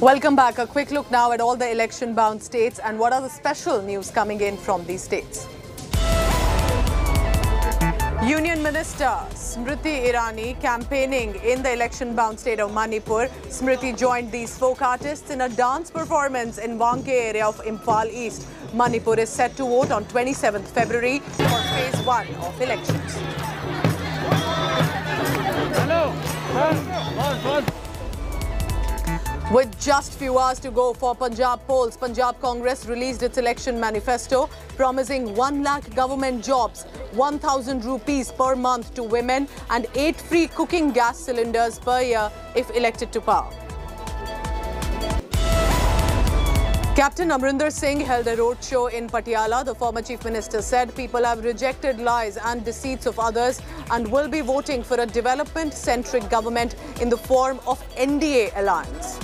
Welcome back. A quick look now at all the election bound states and what are the special news coming in from these states. Union Minister Smriti Irani campaigning in the election bound state of Manipur. Smriti joined these folk artists in a dance performance in Wangkhei area of Imphal East. Manipur is set to vote on 27th February for phase 1 of elections. With just few hours to go for Punjab polls, Punjab Congress released its election manifesto promising 1 lakh government jobs, 1000 rupees per month to women and 8 free cooking gas cylinders per year if elected to power. Captain Amrinder Singh held a roadshow in Patiala. The former chief minister said people have rejected lies and deceits of others and will be voting for a development-centric government in the form of NDA alliance.